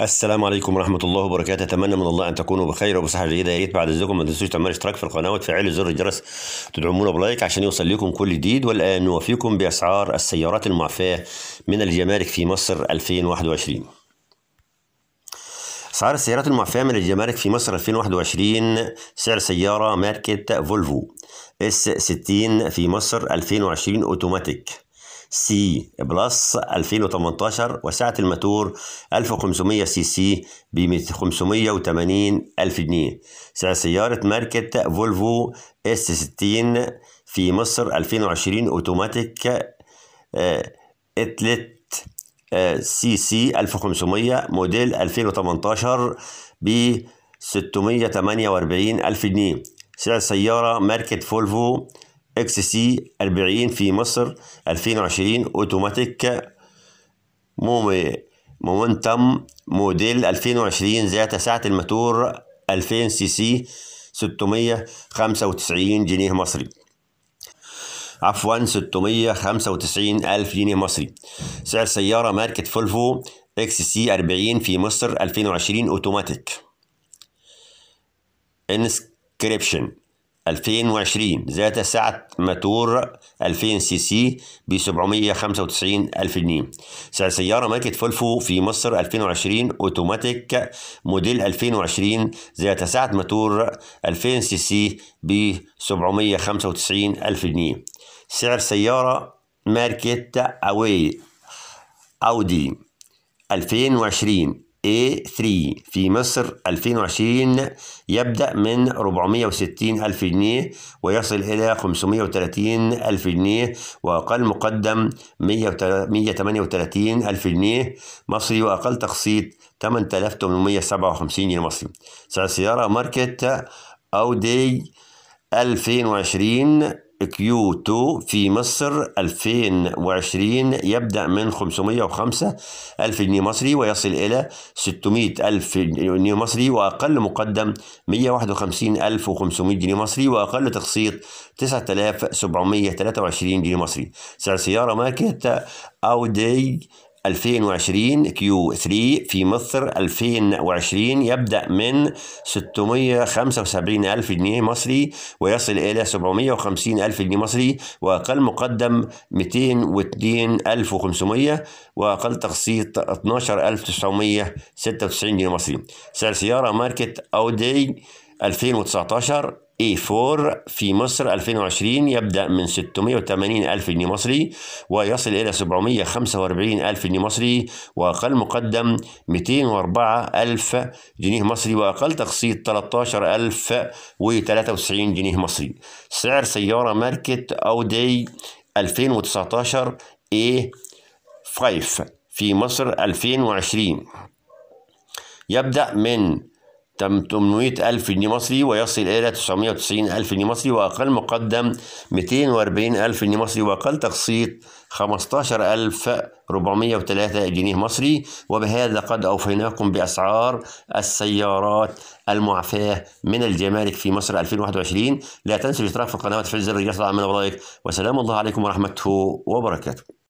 السلام عليكم ورحمة الله وبركاته. أتمنى من الله أن تكونوا بخير وبصحة جيدة. يا ريت بعد إذنكم ما تنسوش تعملوا اشتراك في القناة وتفعلوا زر الجرس تدعمونا ب like عشان يوصل لكم كل جديد. والآن نوفيكم بأسعار السيارات المعفاة من الجمارك في مصر 2021 أسعار السيارات المعفاة من الجمارك في مصر 2021 سعر سيارة ماركة فولفو S 60 في مصر 2020 أوتوماتيك. C plus 2018 وسعة الماتور 1500 سي سي ب 580 ألف جنيه. سعر سيارة ماركة فولفو S 60 في مصر 2020 أوتوماتيك آه، إتلت آه، سي سي 1500 موديل 2018 ب 648 ألف جنيه. سعر سيارة ماركة فولفو XC 40 في مصر 2020 أوتوماتيك مومي Momentum موديل 2020 ذات سعة الماتور 2000 سي سي 695 جنيه مصري. عفوا 695 ألف جنيه مصري. سعر سيارة ماركة فولفو XC 40 في مصر 2020 أوتوماتيك. Inscription. 2020 ذات سعة موتور 2000 سي سي ب 795 ألف جنيه. سعر سيارة ماركة فولفو في مصر 2020 أوتوماتيك موديل 2020 ذات سعة موتور 2000 سي سي ب 795 ألف جنيه. سعر سيارة ماركة أوي أودي 2020 A3 في مصر 2020 يبدأ من 460 ألف جنيه ويصل إلى 530 ألف جنيه وأقل مقدم 138 ألف جنيه. مصري وأقل تقسيط 8857 جنيه مصري. سعر السيارة ماركت أودي 2020 Q 2 في مصر 2020 يبدأ من 505 ألف جنيه مصري ويصل إلى 600 ألف جنيه مصري وأقل مقدم 151 ألف و500 جنيه مصري وأقل تقسيط 9723 جنيه مصري. سعر سيارة ماركة أودي 2020 كيو 3 في مصر 2020 يبدأ من 675 ألف جنيه مصري ويصل إلى 750 ألف جنيه مصري وأقل مقدم 202 ألف و500 وأقل تقسيط 12996 جنيه مصري. سعر سيارة ماركة أودي 2019 A4 في مصر 2020 يبدأ من 680 ألف جنيه مصري ويصل إلى 745 ألف جنيه مصري وأقل مقدم 204 ألف جنيه مصري وأقل تقسيط 13 ألف و93 جنيه مصري. سعر سيارة ماركة أودي 2019 A5 في مصر 2020 يبدأ من 800 ألف جنيه مصري ويصل إلى 990 ألف جنيه مصري وأقل مقدم 240 ألف جنيه مصري وأقل تقسيط 15403 جنيه مصري. وبهذا قد أوفيناكم بأسعار السيارات المعفاة من الجمارك في مصر 2021 لا تنسوا الاشتراك في القناة وتفعيل زر الجرس من وسلام الله عليكم ورحمته وبركاته.